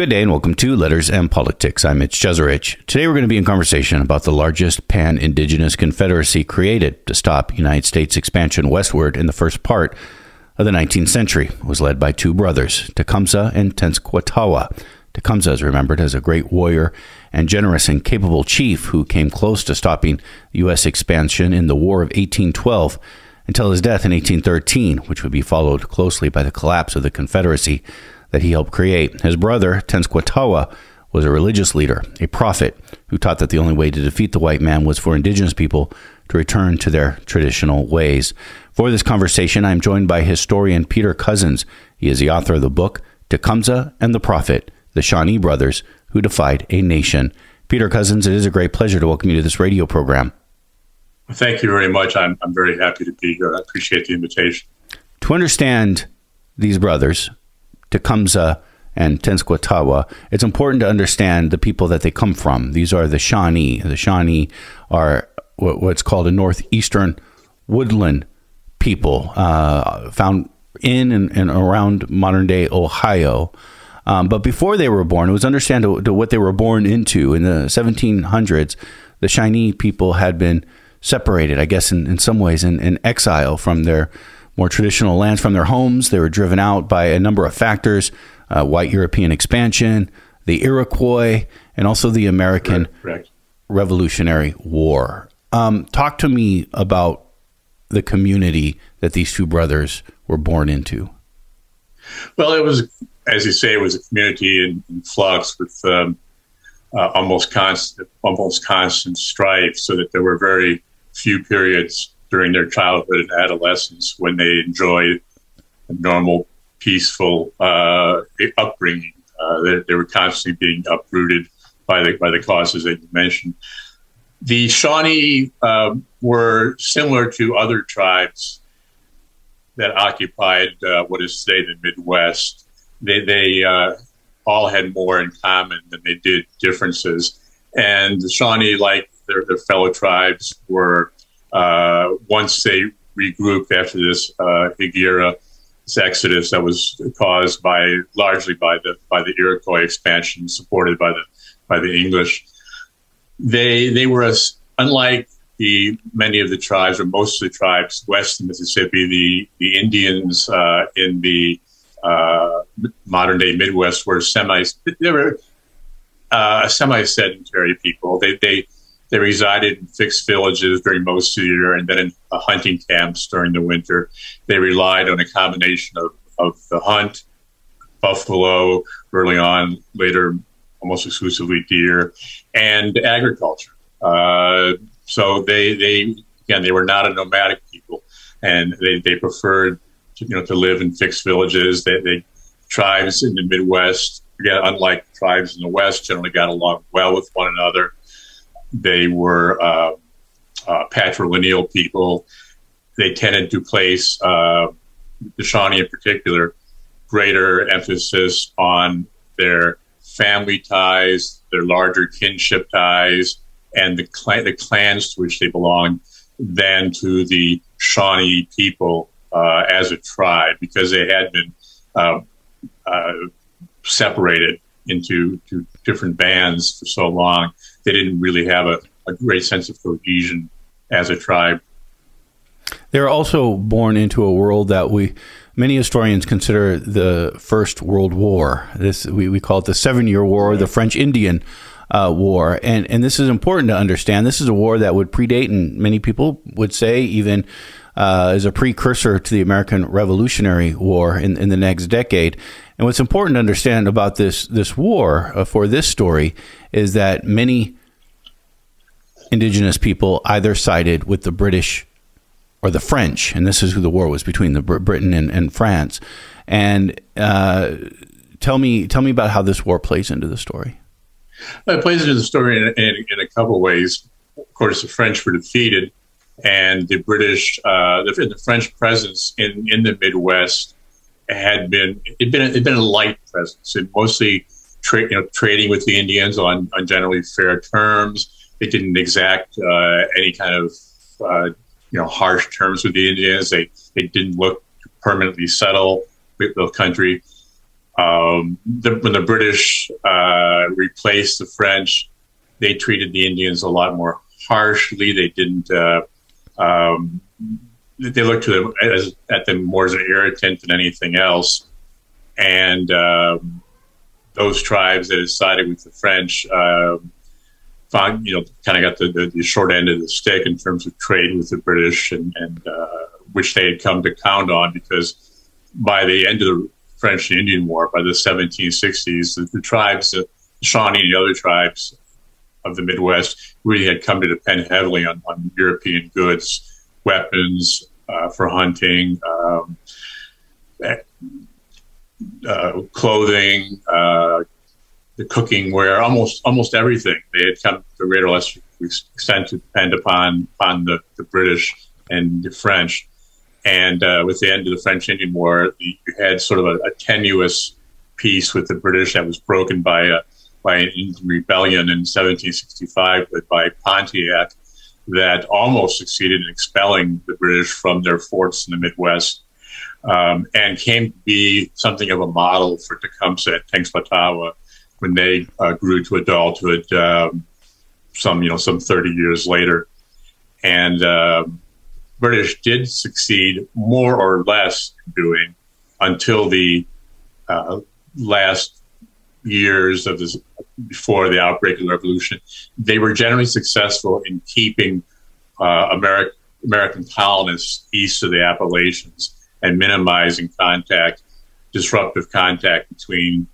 Good day and welcome to Letters and Politics. I'm Mitch Jeserich. Today we're going to be in conversation about the largest pan indigenous confederacy created to stop United States expansion westward in the first part of the 19th century. It was led by two brothers, Tecumseh and Tenskwatawa. Tecumseh is remembered as a great warrior and generous and capable chief who came close to stopping U.S. expansion in the War of 1812 until his death in 1813, which would be followed closely by the collapse of the Confederacy that he helped create. His brother, Tenskwatawa, was a religious leader, a prophet, who taught that the only way to defeat the white man was for indigenous people to return to their traditional ways. For this conversation, I am joined by historian Peter Cozzens. He is the author of the book Tecumseh and the Prophet, the Shawnee Brothers Who Defied a Nation. Peter Cozzens, it is a great pleasure to welcome you to this radio program. Thank you very much. I'm, I'm very happy to be here. I appreciate the invitation. To understand these brothers, Tecumseh and Tenskwatawa, it's important to understand the people that they come from. These are the Shawnee. The Shawnee are what's called a northeastern woodland people uh, found in and, and, around modern day Ohio. Um, but before they were born, it was understand to, to what they were born into. In the 1700s, the Shawnee people had been separated, I guess, in, in some ways, in, in exile from their more traditional lands from their homes. They were driven out by a number of factors uh, white European expansion, the Iroquois, and also the American right, Revolutionary War. Um, talk to me about the community that these two brothers were born into. Well, it was, as you say, it was a community in, in flux with um, uh, almost constant, almost constant strife, so that there were very few periods during their childhood and adolescence when they enjoyed a normal, peaceful uh, upbringing. Uh, they, they, were constantly being uprooted by the by the causes that you mentioned. The Shawnee uh, were similar to other tribes that occupied uh, what is today the Midwest. They, they uh, all had more in common than they did differences. And the Shawnee, like their, their fellow tribes, were once they regrouped after this uh, Higuera exodus that was caused by largely by the by the Iroquois expansion, supported by the by the English. They they were a, unlike the many of the tribes or most of the tribes west of Mississippi. The the Indians uh, in the uh, modern day Midwest were semi they were uh, semi sedentary people. They they they resided in fixed villages during most of the year and then in hunting camps during the winter. They relied on a combination of, of the hunt, buffalo early on, later almost exclusively deer, and agriculture. Uh, so they, they, again, they were not a nomadic people and they, they preferred to, you know, to live in fixed villages. They, they tribes in the Midwest, again, unlike tribes in the West, generally got along well with one another. They were uh, uh, patrilineal people. They tended to place, uh, the Shawnee in particular, greater emphasis on their family ties, their larger kinship ties, and the, cl- the clans to which they belonged than to the Shawnee people uh, as a tribe because they had been uh, uh, separated into different bands for so long they didn't really have a, a great sense of cohesion as a tribe. They were also born into a world that we many historians consider the First World War. This we, we call it the Seven Year War, the French Indian uh, War, and and this is important to understand. This is a war that would predate, and many people would say even uh, as a precursor to the American Revolutionary War in, in the next decade. And what's important to understand about this this war uh, for this story is that many indigenous people either sided with the British or the French, and this is who the war was between the Britain and, and France. And uh, tell me, tell me about how this war plays into the story. it plays into the story in, in, in, a couple ways. Of course, the French were defeated, and the British, uh, the, the, French presence in, in the Midwest had been it been it'd been a light presence. It mostly tra- you know, trading with the Indians on, on generally fair terms they didn't exact uh, any kind of uh, you know harsh terms with the Indians. They they didn't look to permanently settle the country. Um, the, when the British uh, replaced the French, they treated the Indians a lot more harshly. They didn't. Um, they looked to them as, at them more as an irritant than anything else, and um, those tribes that sided with the French uh, found, you know, kind of got the, the, the, short end of the stick in terms of trade with the British, and, and uh, which they had come to count on because by the end of the French and Indian War, by the 1760s, the, the tribes, the Shawnee and the other tribes of the Midwest really had come to depend heavily on, on European goods, weapons uh, for hunting, um, uh, clothing, uh, the cooking ware, almost almost everything. They had come to greater or less extent to depend upon upon the, the British and the French. And uh, with the end of the French Indian War, you had sort of a, a, tenuous peace with the British that was broken by a by an Indian rebellion in 1765 led by Pontiac that almost succeeded in expelling the British from their forts in the Midwest um, and came to be something of a model for Tecumseh and Tenskwatawa when they uh, grew to adulthood um, some, you know, some 30 years later. And uh, British did succeed more or less in doing until the uh, last years of this before the outbreak of the revolution. They were generally successful in keeping uh, American American colonists east of the Appalachians and minimizing contact, disruptive contact between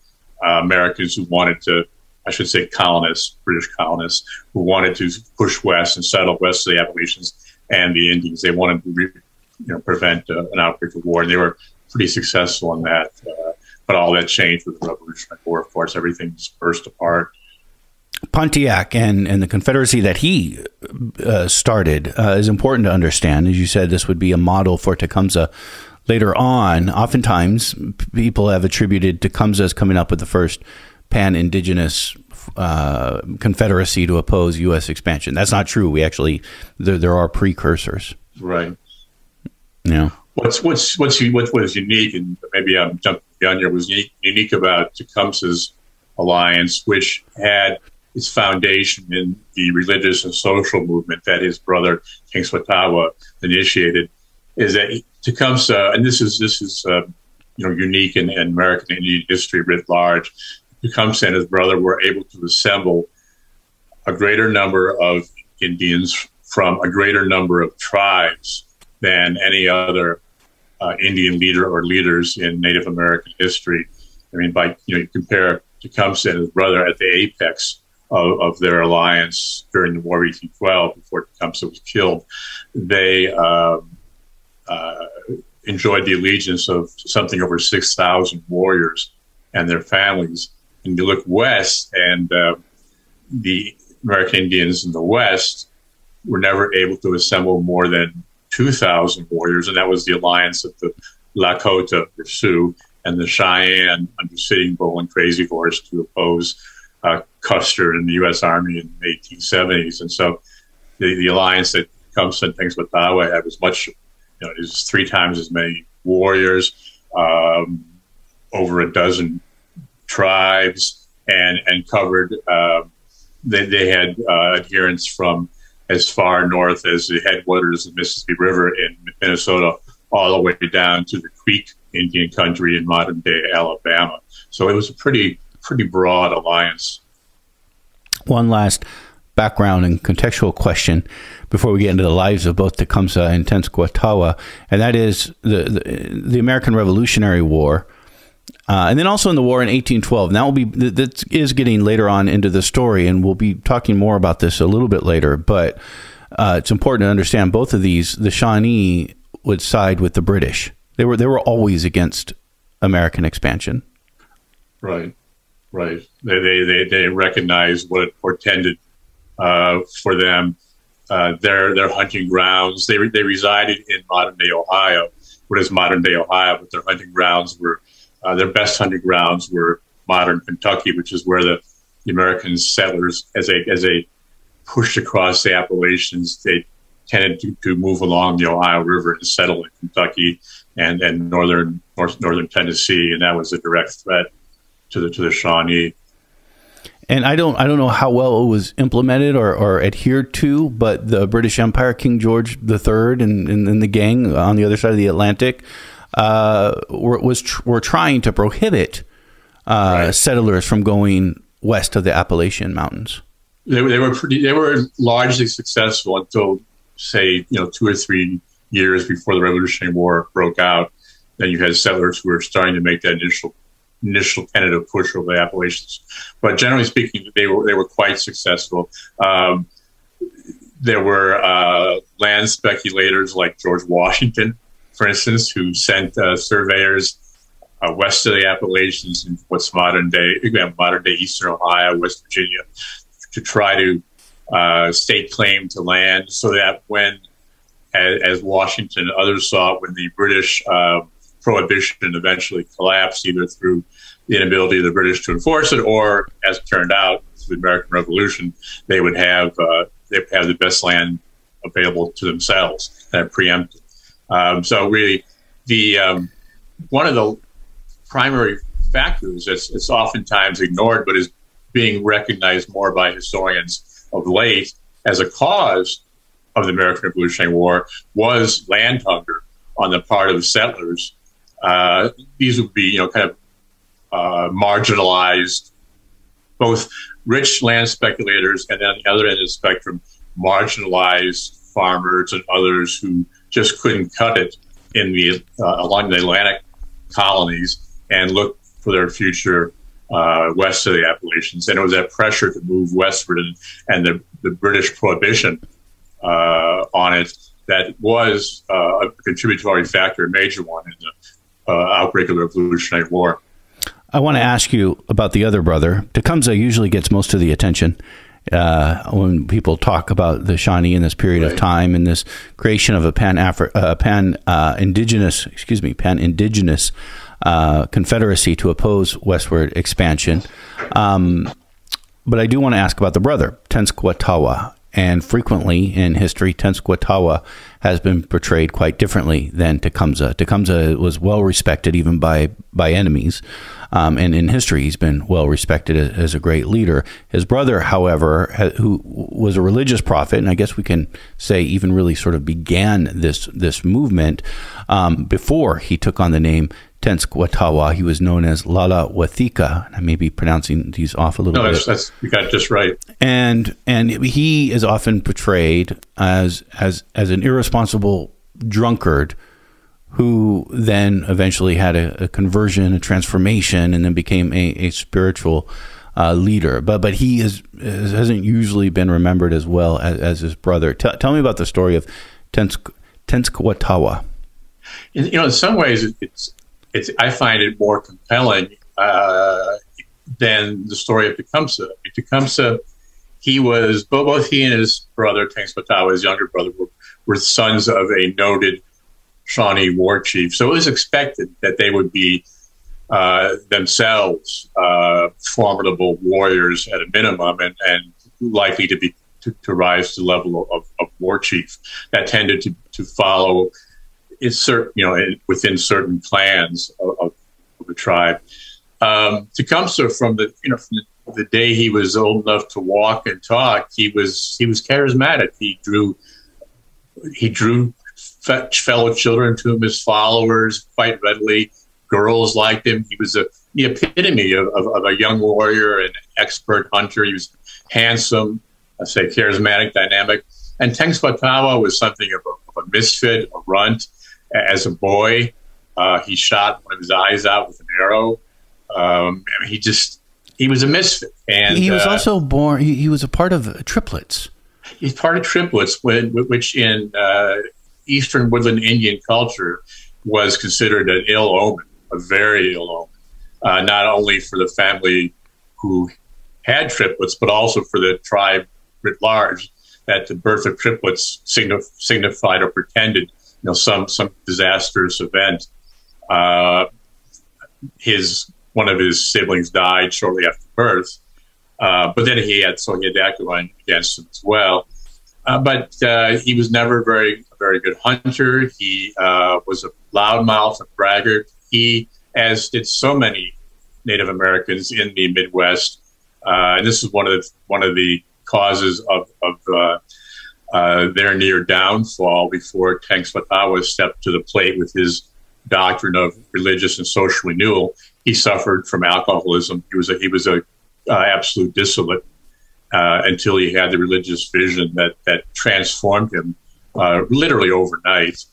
uh, Americans who wanted to, I should say, colonists, British colonists, who wanted to push west and settle west of the Appalachians, and the Indians. They wanted to, you know, prevent uh, an outbreak of war, and they were pretty successful in that. But all that changed with the Revolutionary War. Of course, everything just burst apart. Pontiac and, and the Confederacy that he uh, started uh, is important to understand. As you said, this would be a model for Tecumseh later on, oftentimes people have attributed Tecumseh as coming up with the first pan-indigenous uh, confederacy to oppose U.S. expansion. That's not true. We actually there there are precursors. Right. Yeah. What's what's what's what was unique, and maybe I'm jumping beyond here, was unique, unique about Tecumseh's alliance, which had its foundation in the religious and social movement that his brother Tenskwatawa initiated, is that Tecumseh, and this is this is uh, you know unique in, in, American Indian history writ large. Tecumseh and his brother were able to assemble a greater number of Indians from a greater number of tribes than any other uh, Indian leader or leaders in Native American history. I mean, by you know, you compare Tecumseh and his brother at the apex of, of their alliance during the War of 1812, before Tecumseh was killed. They um, uh, enjoyed the allegiance of something over 6,000 warriors and their families. And you look west, and uh, the American Indians in the west were never able to assemble more than 2,000 warriors, and that was the alliance of the Lakota, the Sioux, and the Cheyenne under Sitting Bull and Crazy Horse to oppose uh, Custer and the U.S. Army in the 1870s. And so the, the alliance that comes and things with Iowa had was much you know, is three times as many warriors, um, over a dozen tribes, and and covered. Uh, they, they had uh, adherents from as far north as the headwaters of the Mississippi River in Minnesota, all the way down to the Creek Indian country in modern day Alabama. So it was a pretty pretty broad alliance. One last background and contextual question before we get into the lives of both Tecumseh and Tenskwatawa, and that is the, the, the American Revolutionary War. Uh, and then also in the war in 1812. And that will be that is getting later on into the story, and we'll be talking more about this a little bit later. But uh, it's important to understand both of these. The Shawnee would side with the British. They were they were always against American expansion. Right, right. They they they, they recognized what it portended uh, for them uh, their their hunting grounds. They they resided in modern day Ohio, what is modern day Ohio, but their hunting grounds were uh, their best hunting grounds were modern Kentucky, which is where the, the American settlers, as they as they pushed across the Appalachians, they tended to, to move along the Ohio River and settle in Kentucky and, and northern north, northern Tennessee, and that was a direct threat to the to the Shawnee. And I don't I don't know how well it was implemented or, or adhered to, but the British Empire, King George III, and, and, and the gang on the other side of the Atlantic uh, were, was tr- were trying to prohibit uh, right. settlers from going west of the Appalachian Mountains. They, they were pretty. They were largely successful until, say, you know, two or three years before the Revolutionary War broke out. Then you had settlers who were starting to make that initial initial tentative push over the Appalachians. But generally speaking, they were they were quite successful. Um, there were uh, land speculators like George Washington, for instance, who sent uh, surveyors uh, west of the Appalachians in what's modern day modern day eastern Ohio, West Virginia, to try to uh, stake claim to land, so that when, as, as Washington and others saw, when the British uh, prohibition eventually collapsed, either through the inability of the British to enforce it, or as it turned out, the American Revolution, they would have uh, they have the best land available to themselves that preempted. Um, so really, the um, one of the primary factors that's, that's oftentimes ignored, but is being recognized more by historians of late as a cause of the American Revolutionary War was land hunger on the part of settlers. Uh, these would be, you know, kind of uh, marginalized, both rich land speculators and then on the other end of the spectrum, marginalized farmers and others who just couldn't cut it in the uh, along the Atlantic colonies and look for their future uh, west of the Appalachians. And it was that pressure to move westward and, and the, the British prohibition uh, on it that was uh, a contributory factor, a major one in the uh, outbreak of the Revolutionary War. I want to ask you about the other brother. Tecumseh usually gets most of the attention uh, when people talk about the Shawnee in this period right. of time and this creation of a pan Afri- uh, pan uh, indigenous, excuse me, pan indigenous uh, confederacy to oppose westward expansion. Um, but I do want to ask about the brother, Tenskwatawa. And frequently in history, Tenskwatawa has been portrayed quite differently than Tecumseh. Tecumseh was well respected even by by enemies, um, and in history he's been well respected as, as, a great leader. His brother, however, ha, who was a religious prophet, and I guess we can say even really sort of began this this movement um, before he took on the name Tenskwatawa. He was known as Lalawethika. I may be pronouncing these off a little no, bit. That's, that's, you got just right. And and he is often portrayed as as as an irresponsible drunkard who then eventually had a, a conversion, a transformation, and then became a, a spiritual uh, leader. But but he is, is, hasn't usually been remembered as well as, as his brother. T- tell me about the story of Tensk, Tenskwatawa. You know, in some ways, it's it's I find it more compelling uh, than the story of Tecumseh. Tecumseh, he was both, he and his brother Tenskwatawa, his younger brother, were, were sons of a noted Shawnee war chief. So it was expected that they would be uh, themselves uh, formidable warriors at a minimum, and, and likely to be to, to, rise to the level of, of war chief. That tended to, to follow is certain, you know, within certain clans of, of, a tribe. Um, Tecumseh, from the you know from the, day he was old enough to walk and talk, he was he was charismatic. He drew he drew fellow children to him as followers quite readily. Girls liked him. He was a, the epitome of, of, of a young warrior and expert hunter. He was handsome, I say charismatic, dynamic. And Tenskwatawa was something of a, of a misfit, a runt as a boy. Uh, he shot one of his eyes out with an arrow. Um, he just he was a misfit, and he was uh, also born. He, he, was a part of triplets. He's part of triplets, which in uh, Eastern Woodland Indian culture was considered an ill omen, a very ill omen, uh, not only for the family who had triplets, but also for the tribe writ large. That the birth of triplets signif- signified or pretended know some some disastrous event. Uh, his one of his siblings died shortly after birth, uh, but then he had so he had that against him as well. Uh, but uh, he was never very very good hunter. He uh, was a loudmouth, a braggart. He, as did so many Native Americans in the Midwest, uh, and this is one of the one of the causes of, of uh, uh, their near downfall before Tenskwatawa stepped to the plate with his doctrine of religious and social renewal. He suffered from alcoholism. He was a, he was a absolute dissolute uh, until he had the religious vision that that transformed him uh, literally overnight.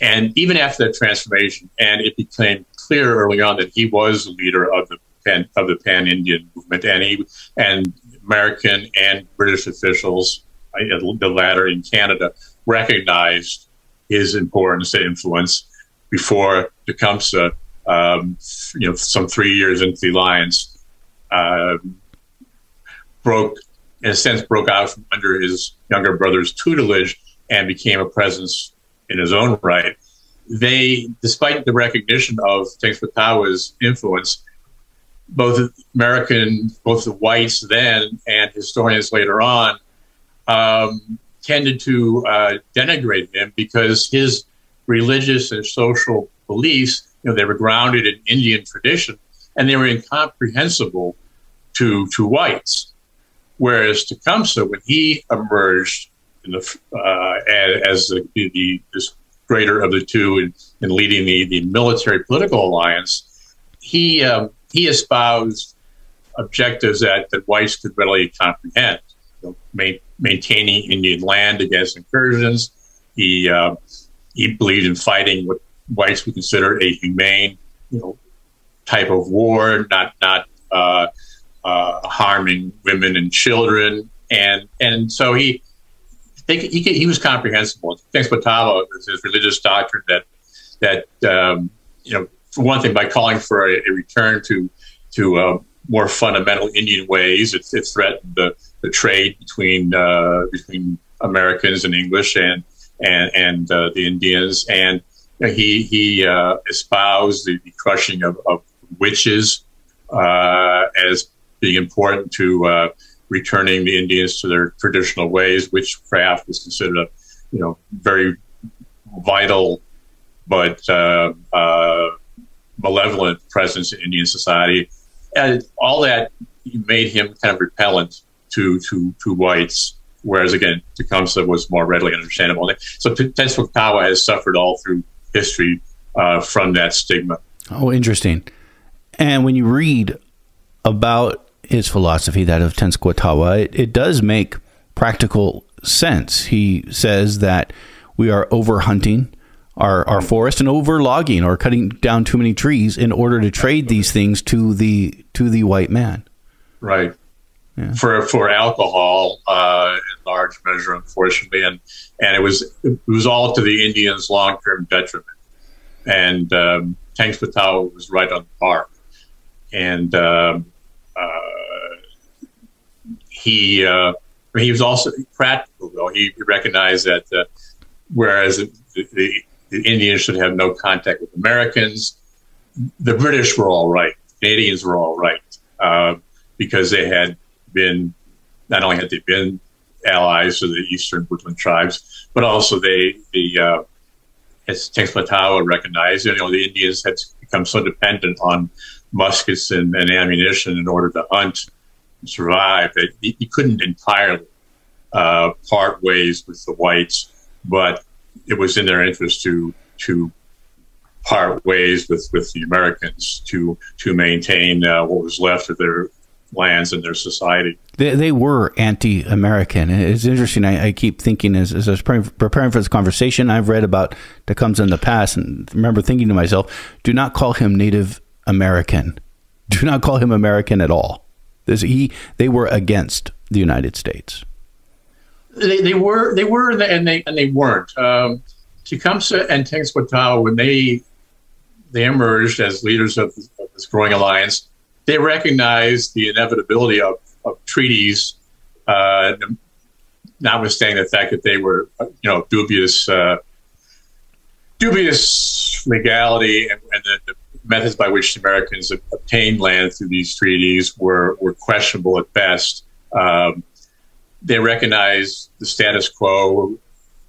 And even after that transformation, and it became clear early on that he was the leader of the pan, of the Pan Indian movement, and he and American and British officials, uh, the latter in Canada, recognized his importance and influence before Tecumseh, um, you know, some three years into the alliance, uh, broke, in a sense, broke out from under his younger brother's tutelage and became a presence in his own right. They, despite the recognition of Tenskwatawa's influence, both American, both the whites then and historians later on, um, tended to uh, denigrate him because his religious and social beliefs, you know, they were grounded in Indian tradition and they were incomprehensible to to whites. Whereas Tecumseh, when he emerged the, uh, as the, the, this greater of the two in, in leading the, the military political alliance, he um, he espoused objectives that, that whites could readily comprehend. You know, maintaining Indian land against incursions. He uh, he believed in fighting what whites would consider a humane, you know, type of war, not not uh, uh, harming women and children, and and so he he, he, he was comprehensible. Tenskwatawa was his religious doctrine that that um, you know, for one thing, by calling for a, a return to to uh, more fundamental Indian ways, it, it threatened the, the trade between uh, between Americans and English and and and uh, the Indians, and he he uh, espoused the, the crushing of, of witches uh, as being important to uh, returning the Indians to their traditional ways. Witchcraft was considered a, you know, very vital but uh, uh, malevolent presence in Indian society, and all that made him kind of repellent to to to whites. Whereas again, Tecumseh was more readily understandable. So Tenskwatawa has suffered all through history uh, from that stigma. Oh, interesting. And when you read about his philosophy, that of Tenskwatawa, it, it does make practical sense. He says that we are overhunting our, our forest and overlogging or cutting down too many trees in order to trade these things to the to the white man. Right. Yeah. For for alcohol, uh, in large measure, unfortunately, and and it was it was all to the Indians' long term detriment. And um, Tenskwatawa was right on the mark. And um, uh, he uh, he was also practical though. He recognized that uh, whereas the, the, the, Indians should have no contact with Americans, the British were all right. Canadians were all right uh, because they had been not only had they been allies of the Eastern woodland tribes, but also they the uh, as Tenskwatawa recognized, you know, the Indians had become so dependent on muskets and, and ammunition in order to hunt and survive. that he couldn't entirely uh, part ways with the whites, but it was in their interest to to part ways with, with the Americans to to maintain uh, what was left of their lands and their society. They, they were anti-American. It's interesting. I, I keep thinking as, as I was preparing for this conversation, I've read about Tecumseh in the past and remember thinking to myself, do not call him Native American. Do not call him American at all. This, he, they were against the United States. They, they were, they were, and they and they weren't. Um, Tecumseh and Tenskwatawa, when they they emerged as leaders of, of, this growing alliance, they recognized the inevitability of, of treaties, uh, notwithstanding the fact that they were, you know, dubious, uh, dubious legality and, and the, the methods by which Americans obtained land through these treaties were, were questionable at best. Um, they recognized the status quo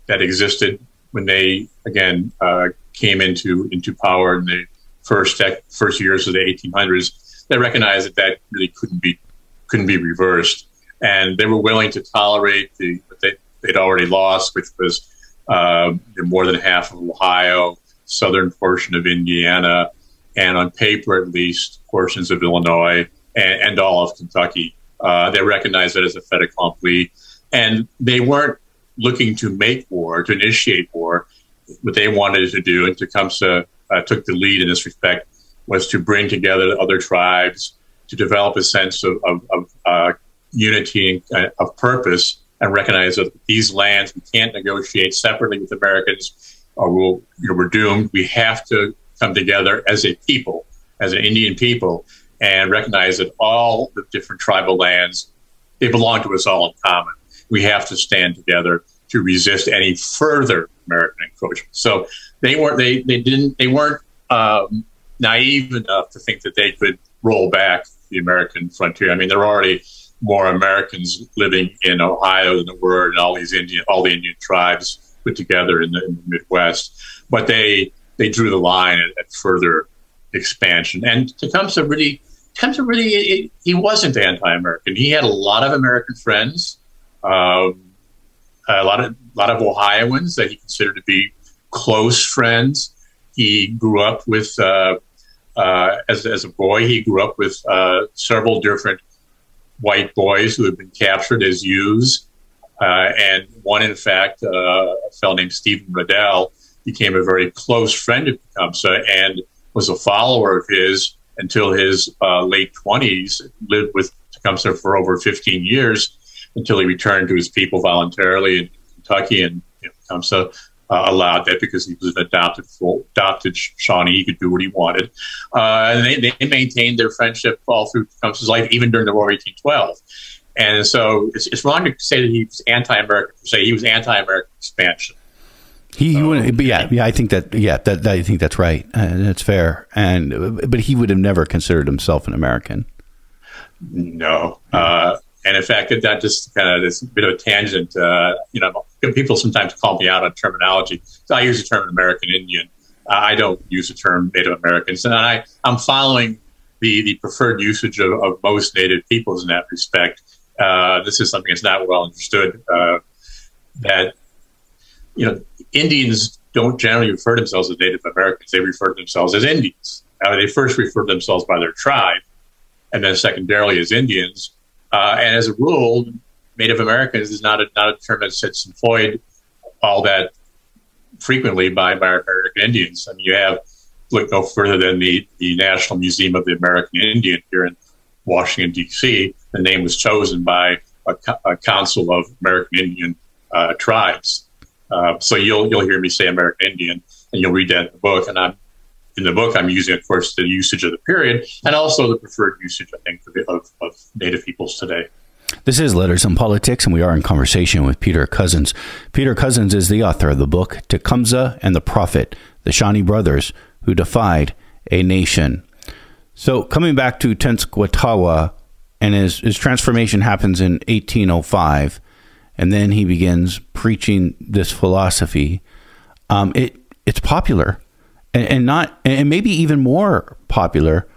that existed when they again uh, came into into power in the first first years of the 1800s. They recognized that that really couldn't be couldn't be reversed, and they were willing to tolerate the what they, they'd already lost, which was uh, more than half of Ohio, southern portion of Indiana, and on paper at least portions of Illinois and, and all of Kentucky. Uh, they recognized it as a fait accompli, and they weren't looking to make war, to initiate war. What they wanted to do, and Tecumseh uh, took the lead in this respect, was to bring together other tribes to develop a sense of, of, of uh, unity and uh, of purpose and recognize that these lands we can't negotiate separately with Americans or we'll, you know, we're doomed. We have to come together as a people, as an Indian people, and recognize that all the different tribal lands, they belong to us all in common. We have to stand together to resist any further American encroachment. So they weren't they they didn't they weren't um, naive enough to think that they could roll back the American frontier. I mean, there are already more Americans living in Ohio than there were in all these Indian all the Indian tribes put together in the, in the Midwest. But they they drew the line at, at further expansion. And Tecumseh really Tecumseh really he wasn't anti-American. He had a lot of American friends. Um, a lot of a lot of Ohioans that he considered to be close friends. He grew up with uh, uh, as as a boy. He grew up with uh, several different white boys who had been captured as youths, uh, and one, in fact, uh, a fellow named Stephen Ruddell, became a very close friend of Tecumseh and was a follower of his until his uh, late twenties. Lived with Tecumseh for over 15 years until he returned to his people voluntarily in Kentucky, and you know, Tecumseh uh, allowed that because he was an adopted full, adopted Shawnee. He could do what he wanted, uh, and they, they maintained their friendship all through Tecumseh's life, even during the War of 1812. And so it's, it's wrong to say that he was anti-American. Say he was anti-American expansion. He, he would, but yeah, yeah, I think that, yeah, that, that I think that's right. Uh, that's fair. And but he would have never considered himself an American. No, uh, and in fact, that just kind of this bit of a tangent. Uh, you know, people sometimes call me out on terminology. So I use the term American Indian. I don't use the term Native Americans, and I I'm following the the preferred usage of, of most Native peoples in that respect. Uh, this is something that's not well understood. Uh, that you know, Indians don't generally refer to themselves as Native Americans; they refer to themselves as Indians. Uh, they first refer to themselves by their tribe, and then secondarily as Indians. Uh, and as a rule, Native Americans is not a, not a term that's employed all that frequently by, by American Indians. I mean, you have look no further than the, the National Museum of the American Indian here in Washington, D.C. The name was chosen by a, a council of American Indian uh, tribes. Uh, so you'll you'll hear me say American Indian, and you'll read that in the book. And I'm in the book, I'm using, of course, the usage of the period and also the preferred usage, I think, of, of, of Native peoples today. This is Letters and Politics, and we are in conversation with Peter Cozzens. Peter Cozzens is the author of the book Tecumseh and the Prophet, the Shawnee Brothers Who Defied a Nation. So, coming back to Tenskwatawa, and his, his transformation happens in 1805, and then he begins preaching this philosophy. Um, it it's popular and, and not and maybe even more popular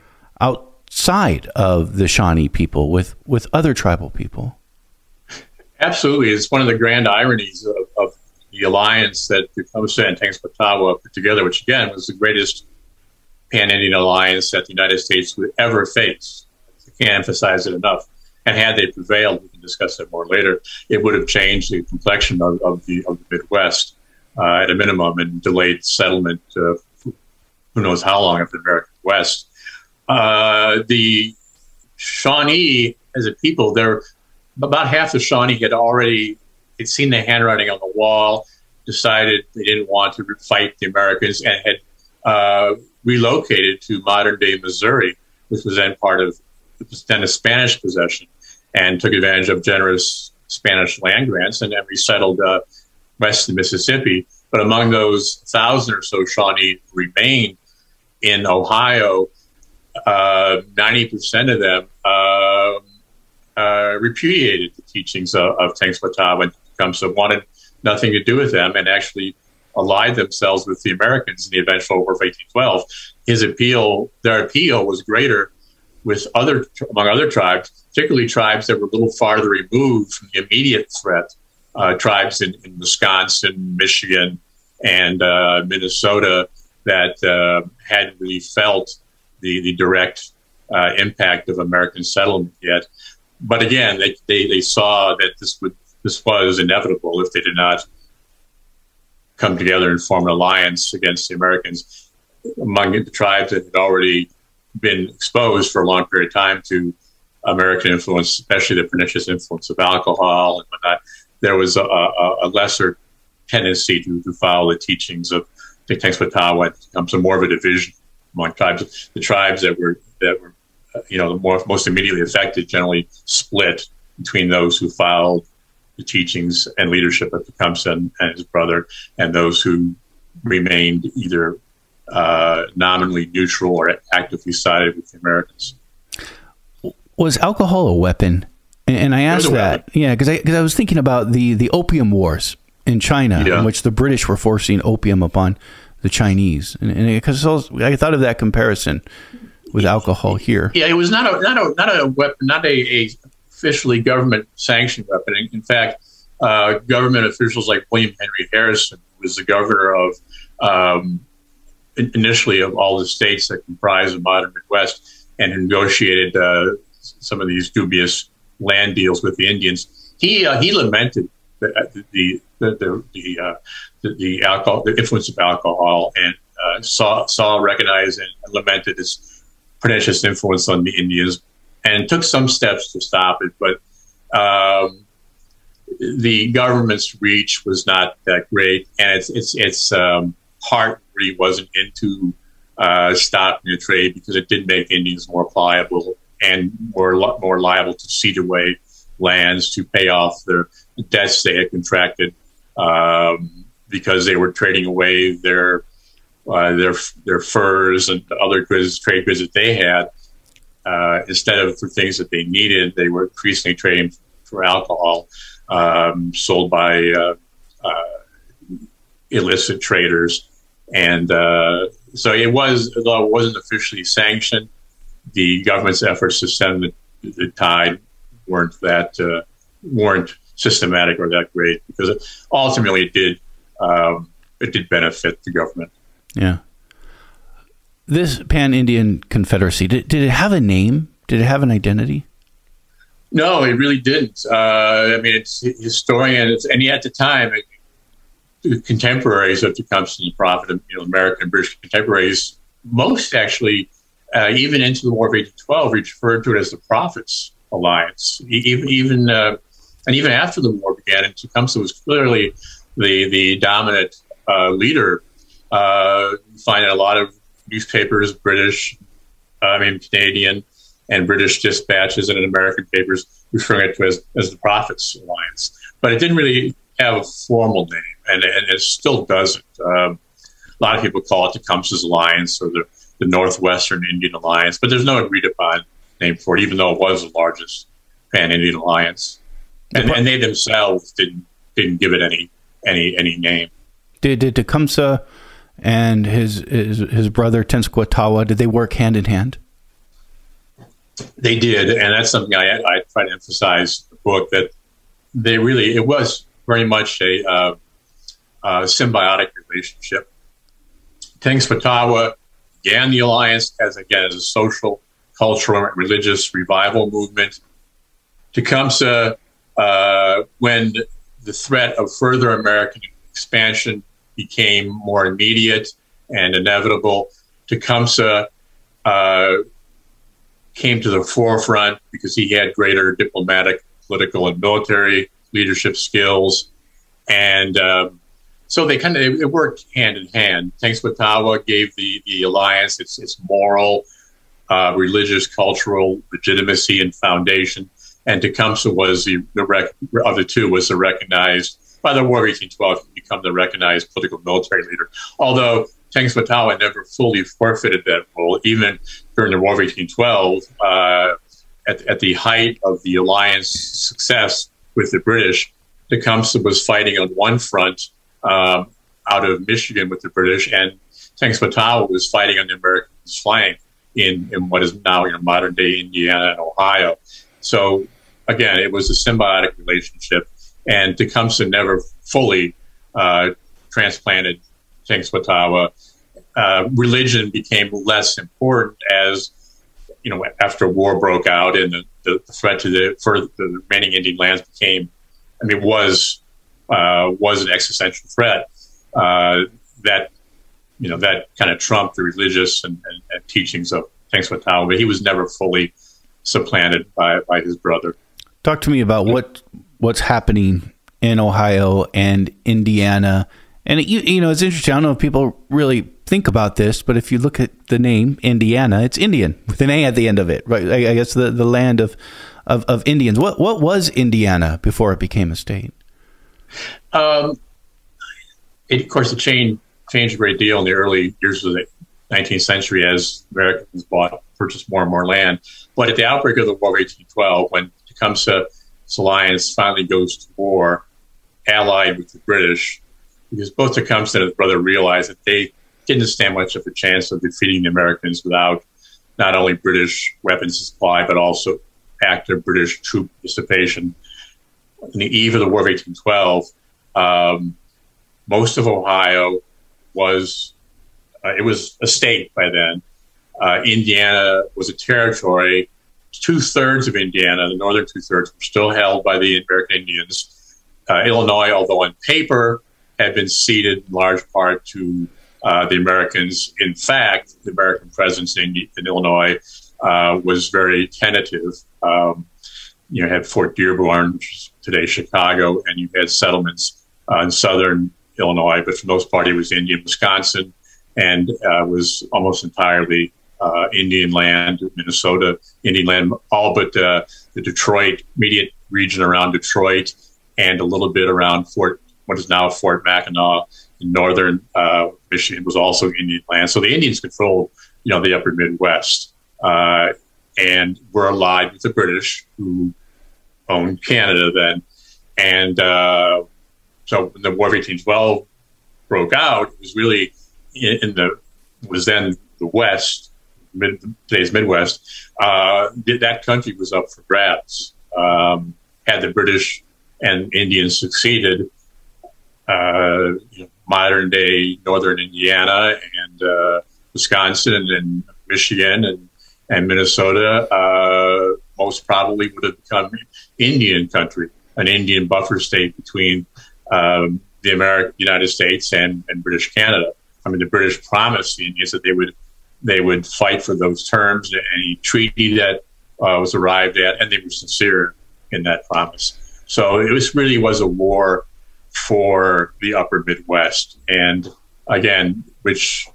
outside of the Shawnee people with with other tribal people. Absolutely, it's one of the grand ironies of, of the alliance that Tecumseh and Tenskwatawa put together, which again was the greatest pan-Indian alliance that the United States would ever face. I can't emphasize it enough. And had they prevailed, can discuss that more later, it would have changed the complexion of, of the of the Midwest uh, at a minimum and delayed settlement uh, who knows how long of the American West. Uh, the Shawnee, as a people, they're about half the Shawnee had already had seen the handwriting on the wall, decided they didn't want to fight the Americans, and had uh, relocated to modern day Missouri, which was then part of was then a Spanish possession, and took advantage of generous Spanish land grants and then resettled uh, west of Mississippi. But among those thousand or so Shawnee remained in Ohio, uh, ninety uh, percent of them uh, uh, repudiated the teachings of, of Tengku and Tecumseh, wanted nothing to do with them, and actually allied themselves with the Americans in the eventual War of 1812. His appeal, their appeal, was greater with other, among other tribes, particularly tribes that were a little farther removed from the immediate threat. Uh, tribes in, in, Wisconsin, Michigan, and uh, Minnesota that uh, hadn't really felt the, the direct uh, impact of American settlement yet. But again, they, they, they saw that this would this was inevitable if they did not come together and form an alliance against the Americans among the tribes that had already been exposed for a long period of time to American influence, especially the pernicious influence of alcohol and whatnot. There was a, a, a lesser tendency to, to follow the teachings of the Tenskwatawa and becomes more of a division among tribes. The tribes that were that were uh, you know the more most immediately affected generally split between those who followed the teachings and leadership of Tecumseh and his brother, and those who remained either uh, nominally neutral or actively sided with the Americans. Was alcohol a weapon? And, I asked that, weapon. yeah, because I, cause I was thinking about the, the opium wars in China, yeah. in which the British were forcing opium upon the Chinese, and because I thought of that comparison with alcohol here. Yeah, it was not a not a not a weapon, not a, a officially government sanctioned weapon. In, in fact, uh, government officials like William Henry Harrison, who was the governor of um, initially of all the states that comprise the modern Midwest, and negotiated uh, some of these dubious land deals with the Indians. He uh, he lamented the the the the, the, uh, the, the alcohol, the influence of alcohol, and uh, saw saw recognized and lamented its pernicious influence on the Indians, and took some steps to stop it. But um, the government's reach was not that great, and its its its um, heart really wasn't into uh, stopping the trade because it did make Indians more pliable and more more liable to cede away lands to pay off their debts they had contracted um, because they were trading away their uh, their their furs and other goods, trade goods that they had. Uh, instead of for things that they needed, they were increasingly trading for alcohol um, sold by uh, uh illicit traders. And uh, so it was, although it wasn't officially sanctioned, the government's efforts to stem the, the tide weren't that uh, weren't systematic or that great because it, ultimately it did um, it did benefit the government. Yeah. This Pan Indian Confederacy did, did it have a name? Did it have an identity? No, it really didn't. Uh, I mean, it's historians, and yet at the time, it, contemporaries of Tecumseh and the Prophet, you know, American and British contemporaries, most actually, uh, even into the War of 1812, referred to it as the Prophets Alliance. Even, even uh, and even after the war began, and Tecumseh was clearly the the dominant uh, leader. Uh, you find a lot of newspapers, British, I mean Canadian, and British dispatches and American papers referring it to as, as the Prophets Alliance. But it didn't really have a formal name, and, and it still doesn't. Um, a lot of people call it Tecumseh's Alliance or the, the Northwestern Indian Alliance, but there's no agreed upon name for it, even though it was the largest pan Indian alliance. And, and, they themselves didn't didn't give it any any any name. Did did Tecumseh and his his, his brother Tenskwatawa did they work hand in hand? They did, and that's something I, I try to emphasize in the book that they really it was very much a, uh, a symbiotic relationship. Tenskwatawa began the alliance as again as a social, cultural, and religious revival movement. Tecumseh, uh, when the threat of further American expansion became more immediate and inevitable, Tecumseh uh, came to the forefront because he had greater diplomatic, political, and military leadership skills. And um, so they kind of it worked hand in hand. Tenskwatawa gave the, the alliance its, its moral, uh, religious, cultural legitimacy and foundation. And Tecumseh was the, the rec- of the two was the recognized by the War of 1812 become the recognized political military leader. Although Tenskwatawa never fully forfeited that role, even during the War of 1812, uh, at, at the height of the alliance success with the British, Tecumseh was fighting on one front um, out of Michigan with the British, and Tenskwatawa was fighting on the American flank in, in what is now you know, modern day Indiana and Ohio. So again, it was a symbiotic relationship, and Tecumseh never fully uh, transplanted Tenskwatawa. Uh, religion became less important as you know after war broke out and the, the, the threat to the for the remaining Indian lands became, I mean, was uh, was an existential threat uh, that you know that kind of trumped the religious and, and, and teachings of Tenskwatawa, but he was never fully supplanted by, by his brother. Talk to me about what what's happening in Ohio and Indiana. And it, you, you know, it's interesting. I don't know if people really think about this, but if you look at the name Indiana, it's Indian with an A at the end of it, right? I, guess the, the land of, of, of Indians. What what was Indiana before it became a state? Um, it, of course, it changed changed a great deal in the early years of the 19th century as Americans bought, purchased more and more land. But at the outbreak of the War of 1812, when Tecumseh's alliance finally goes to war, allied with the British, because both Tecumseh and his brother realized that they didn't stand much of a chance of defeating the Americans without not only British weapons supply, but also active British troop participation. On the eve of the War of 1812, um, most of Ohio was uh, it was a state by then. Uh, Indiana was a territory. Two thirds of Indiana, the northern two thirds, were still held by the American Indians. Uh, Illinois, although on paper had been ceded in large part to uh, the Americans, in fact, the American presence in, in Illinois uh, was very tentative. Um, you know, had Fort Dearborn, today Chicago, and you had settlements uh, in southern Illinois, but for the most part, it was Indian Wisconsin and uh, was almost entirely uh, Indian land, Minnesota Indian land, all but the Detroit immediate region around Detroit and a little bit around Fort, what is now Fort Mackinac in northern uh, Michigan was also Indian land. So the Indians controlled, you know, the upper Midwest uh, and were allied with the British who owned Canada then. And uh, so when the War of 1812 broke out, it was really in, in the was then the West, mid, today's Midwest. Uh, that country was up for grabs. Um, had the British and Indians succeeded, uh, you know, modern day northern Indiana and uh, Wisconsin and Michigan and, and Minnesota uh, most probably would have become Indian country, an Indian buffer state between um, the American United States and, and British Canada. I mean, the British promised the Indians that they would they would fight for those terms, any treaty that uh, was arrived at, and they were sincere in that promise. So it was really was a war for the Upper Midwest, and again, which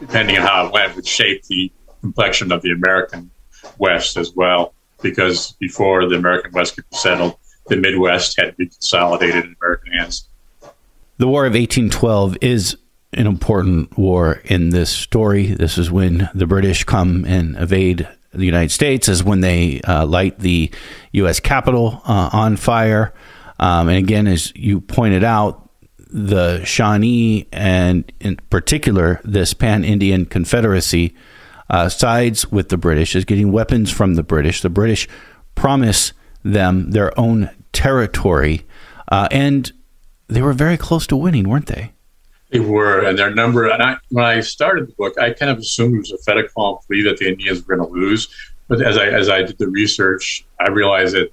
depending on how it went, would shape the complexion of the American West as well. Because before the American West could be settled, the Midwest had to be consolidated in American hands. The War of 1812 is an important war in this story. This is when the British come and invade the United States, is when they uh, light the U.S. Capitol uh, on fire. Um, and again, as you pointed out, the Shawnee and in particular this Pan Indian Confederacy uh, sides with the British, is getting weapons from the British. The British promise them their own territory, uh, and they were very close to winning, weren't they? They were, and their number. And I, when I started the book, I kind of assumed it was a fait accompli that the Indians were going to lose. But as I as I did the research, I realized that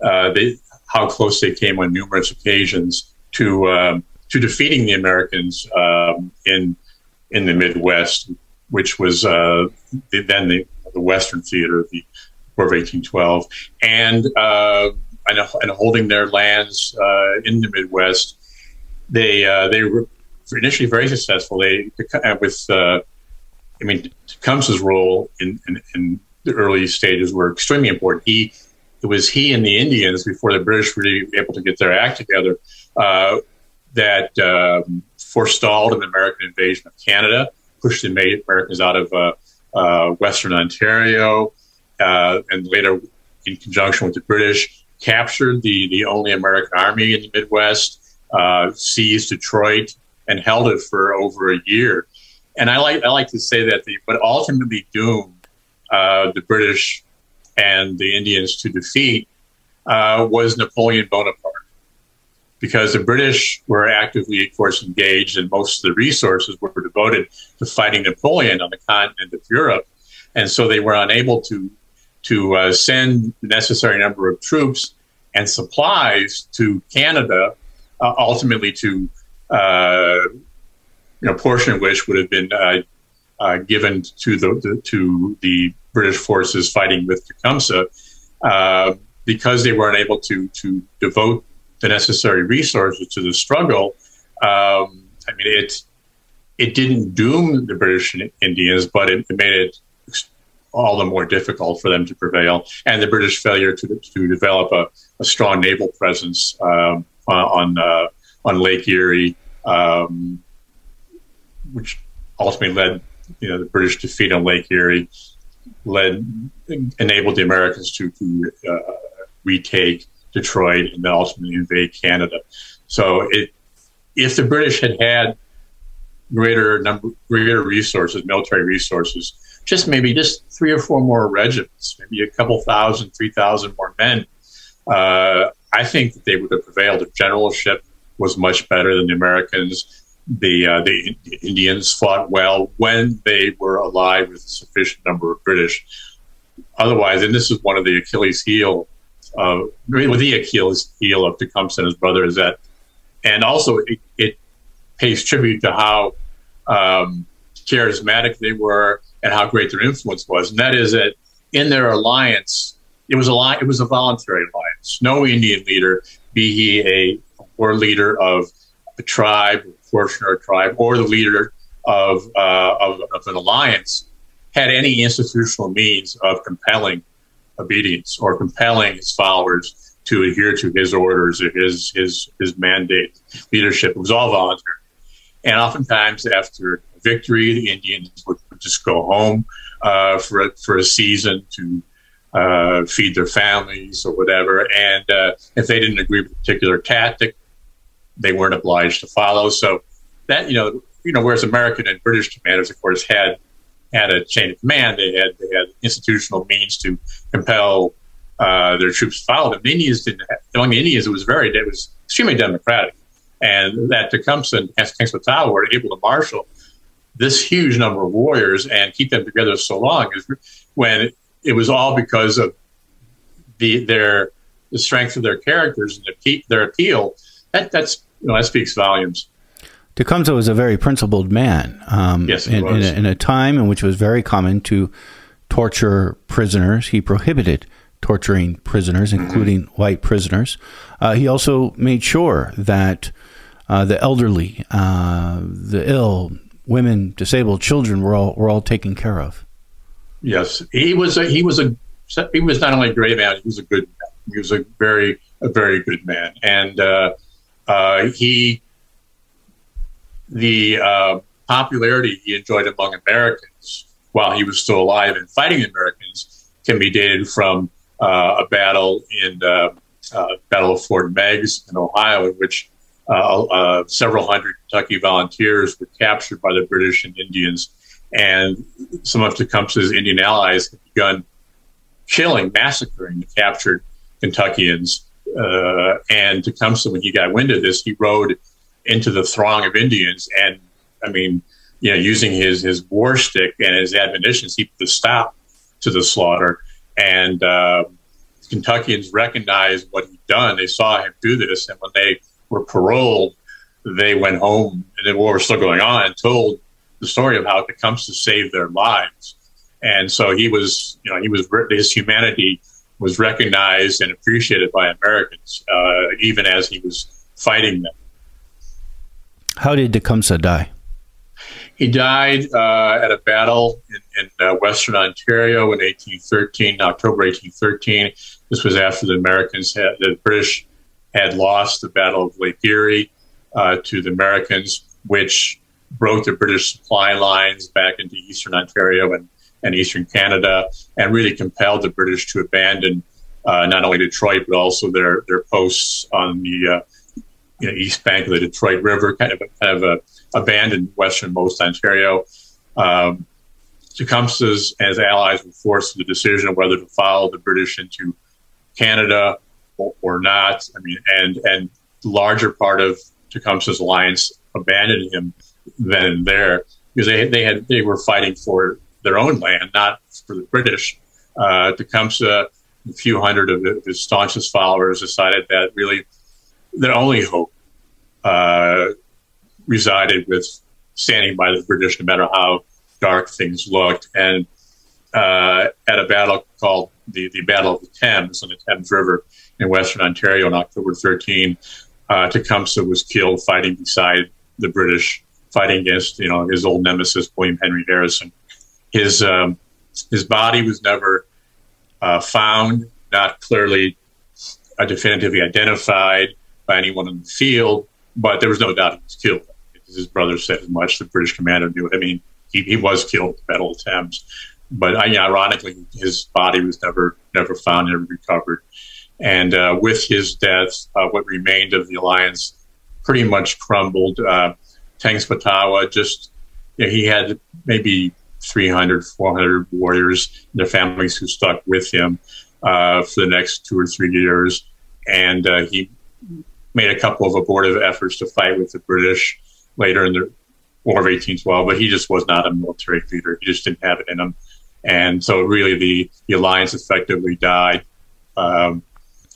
uh, they how close they came on numerous occasions to um, to defeating the Americans um, in in the Midwest, which was uh, the, then the, the Western theater of the War of 1812, and uh, and, and, holding their lands uh, in the Midwest. They uh, they were initially very successful. They uh, with uh, I mean Tecumseh's role in, in, in, the early stages were extremely important. He it was he and the Indians before the British were able to get their act together uh, that um, forestalled an American invasion of Canada, pushed the Americans out of uh, uh, Western Ontario, uh, and later in conjunction with the British, captured the, the only American army in the Midwest, uh, seized Detroit, and held it for over a year. And I like I like to say that the but ultimately doomed uh, the British and the Indians to defeat uh, was Napoleon Bonaparte. Because the British were actively, of course, engaged, and most of the resources were devoted to fighting Napoleon on the continent of Europe, and so they were unable to to uh, send the necessary number of troops and supplies to Canada, uh, ultimately to uh, know, portion of which would have been uh, uh, given to the, the, to the British forces fighting with Tecumseh uh, because they weren't able to to devote the necessary resources to the struggle. Um, I mean, it it didn't doom the British Indians, but it, it, made it all the more difficult for them to prevail. And the British failure to to develop a, a strong naval presence um, on uh, on Lake Erie, um, which ultimately led you know the British defeat on Lake Erie led enabled the Americans to, to uh, retake Detroit and then ultimately invade Canada. So it, if the British had had greater number, greater resources, military resources, just maybe just three or four more regiments, maybe a couple thousand, three thousand more men, uh, I think that they would have prevailed. The generalship was much better than the Americans the uh, the Indians fought well when they were alive with a sufficient number of British. Otherwise, and this is one of the Achilles heel, uh, with the Achilles heel of Tecumseh and his brother is that, and also it, it pays tribute to how um, charismatic they were and how great their influence was, and that is that in their alliance, it was a li- it was a voluntary alliance. No Indian leader, be he a war leader of a tribe portion or tribe or the leader of, uh, of, of, an alliance had any institutional means of compelling obedience or compelling his followers to adhere to his orders or his, his, his mandate, leadership. It was all voluntary. And oftentimes after victory, the Indians would, just go home uh, for, a, for a season to uh, feed their families or whatever. And uh, if they didn't agree with a particular tactic, they weren't obliged to follow. So that you know, you know, whereas American and British commanders, of course, had had a chain of command, they had they had institutional means to compel uh, their troops to follow them. The Indians didn't. Have, among the Indians, it was very it was extremely democratic, and that Tecumseh and Tenskwatawa were able to marshal this huge number of warriors and keep them together so long is when it was all because of the their the strength of their characters and the, their appeal that that's you know, that speaks volumes. Tecumseh was a very principled man. Um, yes, in, in, a, in, a, time in which it was very common to torture prisoners, he prohibited torturing prisoners, mm-hmm. including mm-hmm. white prisoners. Uh, he also made sure that uh, the elderly, uh, the ill, women, disabled, children were all were all taken care of. Yes, he was a, he was a he was not only a great man, he was a good man. He was a very a very good man, and uh, he, the uh, popularity he enjoyed among Americans while he was still alive and fighting Americans can be dated from uh, a battle in uh, uh, Battle of Fort Meigs in Ohio, in which several hundred Kentucky volunteers were captured by the British and Indians, and some of Tecumseh's Indian allies had begun killing, massacring the captured Kentuckians uh, and Tecumseh, when he got wind of this, he rode into the throng of Indians, and I mean, you know, using his his war stick and his admonitions, he put a stop to the slaughter. And uh, Kentuckians recognized what he'd done. They saw him do this, and when they were paroled, they went home, and the war was still going on, and told the story of how Tecumseh saved their lives. And so he was, you know, he was his humanity was recognized and appreciated by Americans, uh, even as he was fighting them. How did Tecumseh die? He died uh, at a battle in, in uh, Western Ontario in 1813, October 1813. This was after the Americans had, the British had lost the Battle of Lake Erie uh, to the Americans, which broke the British supply lines back into Eastern Ontario and and eastern Canada, and really compelled the British to abandon uh, not only Detroit but also their their posts on the uh, you know, east bank of the Detroit River, kind of kind of a abandoned westernmost Ontario. Um, Tecumseh's and his allies were forced to the decision of whether to follow the British into Canada or, or not. I mean, and and the larger part of Tecumseh's alliance abandoned him then and there because they they had they were fighting for their own land, not for the British. Uh, Tecumseh, a few hundred of his staunchest followers, decided that really their only hope uh, resided with standing by the British, no matter how dark things looked. And uh, at a battle called the, the Battle of the Thames on the Thames River in Western Ontario on October 13, uh, Tecumseh was killed fighting beside the British, fighting against you know his old nemesis William Henry Harrison. His um, his body was never uh, found, not clearly uh, definitively identified by anyone in the field, but there was no doubt he was killed. His brother said as much. The British commander knew. I mean, he, he was killed at Battle of Thames, but uh, ironically, his body was never never found, never recovered. And uh, with his death, uh, what remained of the alliance pretty much crumbled. Uh, Tenskwatawa just you know, he had maybe 300, 400 warriors, their families who stuck with him uh, for the next two or three years, and uh, he made a couple of abortive efforts to fight with the British later in the War of 1812, but he just was not a military leader. He just didn't have it in him. And so really the, the alliance effectively died. Um,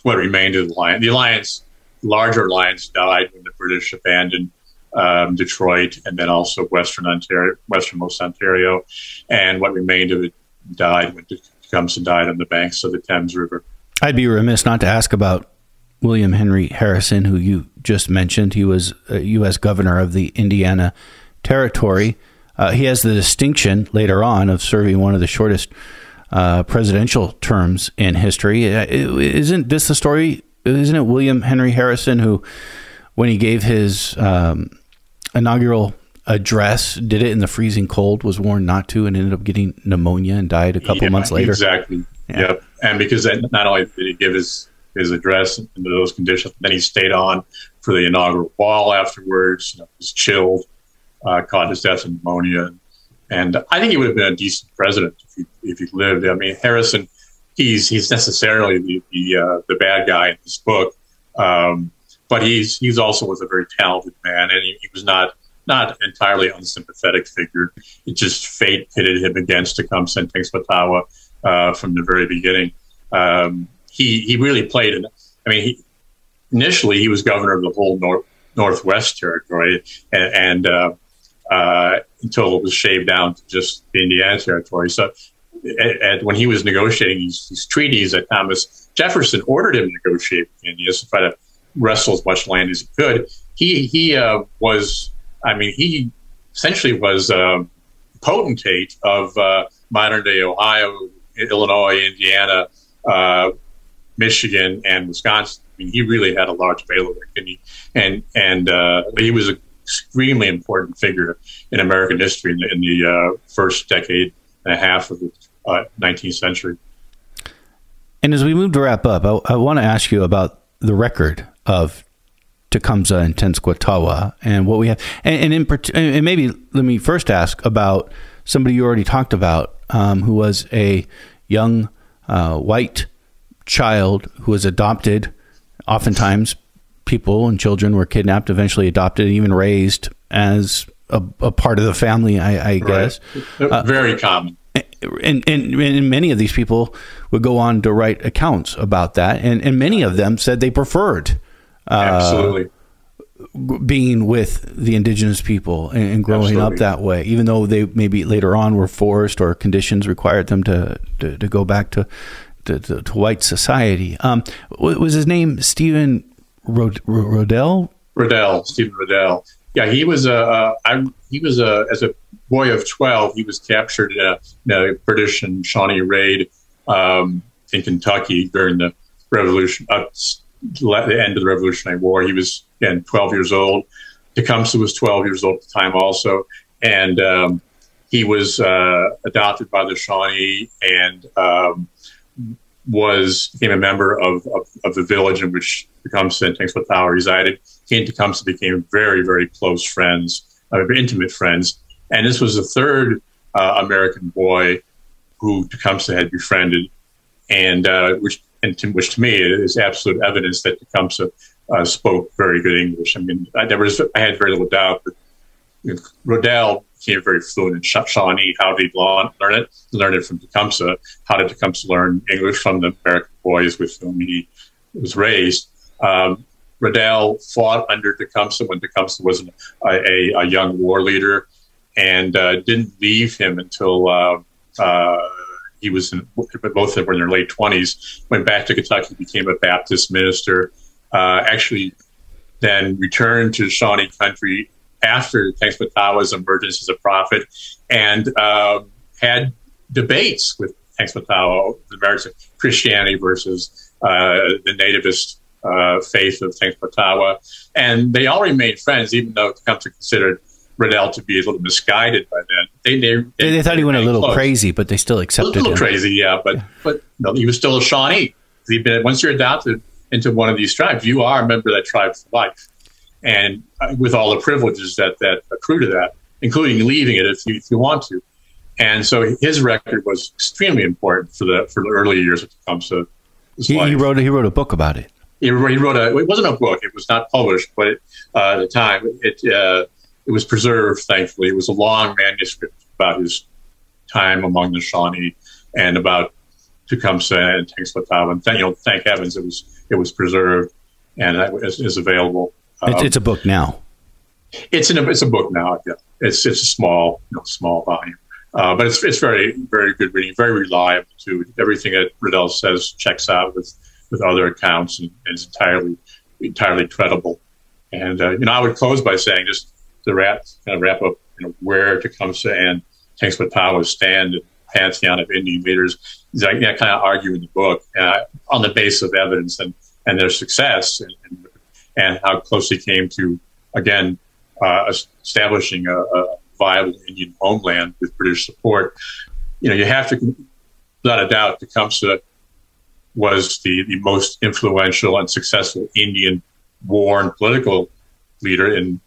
what remained of the alliance, the alliance, larger alliance died when the British abandoned um, Detroit and then also Western Ontario, Westernmost Ontario. And what remained of it died when Tecumseh died on the banks of the Thames River. I'd be remiss not to ask about William Henry Harrison, who you just mentioned. He was U.S. governor of the Indiana Territory. Uh, he has the distinction later on of serving one of the shortest uh, presidential terms in history. Uh, isn't this the story? Isn't it William Henry Harrison who, when he gave his um, inaugural address, did it in the freezing cold, was warned not to, and ended up getting pneumonia and died a couple yeah, months later? Exactly. Yeah. Yep. And because not only did he give his his address under those conditions. Then he stayed on for the inaugural ball afterwards. You know, was chilled, uh, caught his death in pneumonia, and I think he would have been a decent president if he if he lived. I mean, Harrison, he's he's necessarily the the, uh, the bad guy in this book, um, but he's he's also was a very talented man, and he, he was not not entirely unsympathetic figure. It just fate pitted him against Tecumseh and Tenskwatawa uh, from the very beginning. Um, he he really played. In, I mean, he, initially he was governor of the whole north northwest territory, and, and uh, uh, until it was shaved down to just the Indiana territory. So, and when he was negotiating these, these, treaties that Thomas Jefferson ordered him to negotiate with India to try to wrestle as much land as he could, he he uh, was. I mean, he essentially was a um, potentate of uh, modern day Ohio, Illinois, Indiana, uh, Michigan and Wisconsin. I mean, he really had a large bailiwick, and he and and uh, he was an extremely important figure in American history in the, in the uh, first decade and a half of the uh, 19th century. And as we move to wrap up, I, I want to ask you about the record of Tecumseh and Tenskwatawa and what we have, and, and in and maybe let me first ask about somebody you already talked about, um, who was a young uh, white child who was adopted. Oftentimes, people and children were kidnapped, eventually adopted, and even raised as a, a part of the family. I, I guess uh, very common. And, and, and many of these people would go on to write accounts about that, and, and many of them said they preferred uh, absolutely being with the indigenous people and, and growing Absolutely. up that way, even though they maybe later on were forced or conditions required them to, to, to go back to to, to, to white society. Um, was his name Stephen Rod- Ruddell? Ruddell, Stephen Ruddell. Yeah, he was a. Uh, I, he was a as a boy of twelve. He was captured in a, in a British and Shawnee raid um, in Kentucky during the Revolution. Uh, the end of the Revolutionary War. He was again twelve years old. Tecumseh was twelve years old at the time, also, and um, he was uh, adopted by the Shawnee and um, was became a member of, of, of, the village in which Tecumseh and Tenskwatawa resided. He and Tecumseh became very, very close friends, uh, intimate friends. And this was the third uh, American boy who Tecumseh had befriended, and uh, which and to, which to me is absolute evidence that Tecumseh uh, spoke very good English. I mean, I, there was I had very little doubt know, Ruddell became very fluent in Shawnee. How did he learn it? Learn it from Tecumseh. How did Tecumseh learn English from the American boys with whom he was raised? Um, Ruddell fought under Tecumseh when Tecumseh was a, a, a young war leader and uh, didn't leave him until uh, uh, he was in, both of them were in their late 20s, went back to Kentucky, became a Baptist minister, uh, actually then returned to Shawnee country after Tenskwatawa's emergence as a prophet and um, had debates with Tenskwatawa, the merits of Christianity versus uh, the nativist uh, faith of Tenskwatawa. And they all remained friends, even though Tecumseh considered Ruddell to be a little misguided by then. They they, they, they thought he went a little close. crazy, but they still accepted him. A little him. crazy, yeah, but but no, he was still a Shawnee. He been once you're adopted into one of these tribes, you are a member of that tribe for life, and uh, with all the privileges that that accrue to that, including leaving it if you if you want to. And so his record was extremely important for the for the early years of Tecumseh. He, he, wrote he wrote a book about it. He, wrote a. It wasn't a book. It was not published, but it, uh, at the time it uh, it was preserved, thankfully. It was a long manuscript about his time among the Shawnee and about Tecumseh and Tenskwatawa. And th- you know, thank heavens it was it was preserved and is, is available. Um, it's, it's, a book now. It's in a, it's a book now. Yeah, it's it's a small you know, small volume, uh, but it's it's very very good reading, very reliable too. Everything that Ruddell says checks out with with other accounts and, and is entirely entirely credible. And uh, you know, I would close by saying just to wrap kind of wrap up you know, where Tecumseh and Tenskwatawa stand in pantheon of Indian leaders. I, know, kind of argue in the book uh, on the basis of evidence and, and their success and, and, and how close they came to, again, uh, establishing a, a, viable Indian homeland with British support. You know, you have to, without a doubt, Tecumseh was the, the most influential and successful Indian war and political leader in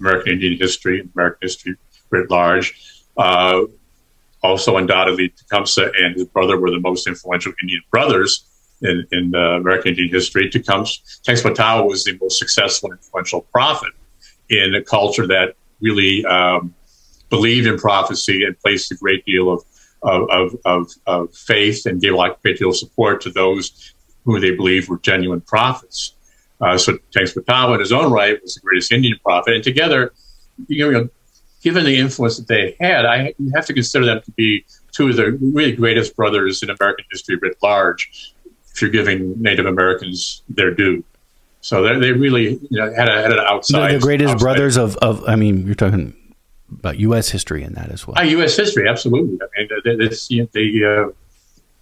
American Indian history, American history writ large. Uh, also, undoubtedly, Tecumseh and his brother were the most influential Indian brothers in, in uh, American Indian history. Tecumseh, was the most successful and influential prophet in a culture that really um, believed in prophecy and placed a great deal of, of, of, of, of faith and gave a great deal of support to those who they believed were genuine prophets. Uh, so Tenskwatawa in his own right was the greatest Indian prophet. And together, you know, given the influence that they had, I you have to consider them to be two of the really greatest brothers in American history writ large, if you're giving Native Americans their due. So they really you know, had, a, had an outside. The, the greatest outside. brothers of, of, I mean, you're talking about U.S. history in that as well. Uh, U.S. history, absolutely. I mean, you know, they, uh,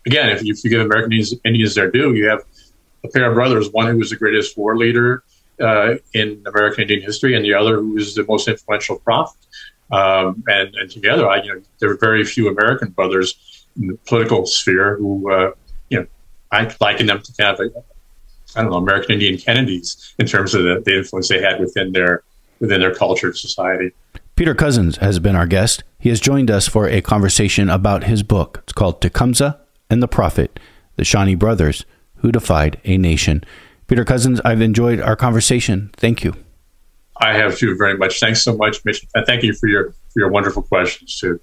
again, if you, if you give American Indians their due, you have a pair of brothers, one who was the greatest war leader uh, in American Indian history, and the other who was the most influential prophet. Um, and, and together, I, you know, there are very few American brothers in the political sphere who, uh, you know, I liken them to kind of, I don't know, American Indian Kennedys in terms of the, the influence they had within their within their culture and society. Peter Cozzens has been our guest. He has joined us for a conversation about his book. It's called Tecumseh and the Prophet, the Shawnee Brothers who defied a nation. Peter Cozzens, I've enjoyed our conversation. Thank you. I have too very much. Thanks so much, Mitch. And thank you for your for your wonderful questions too.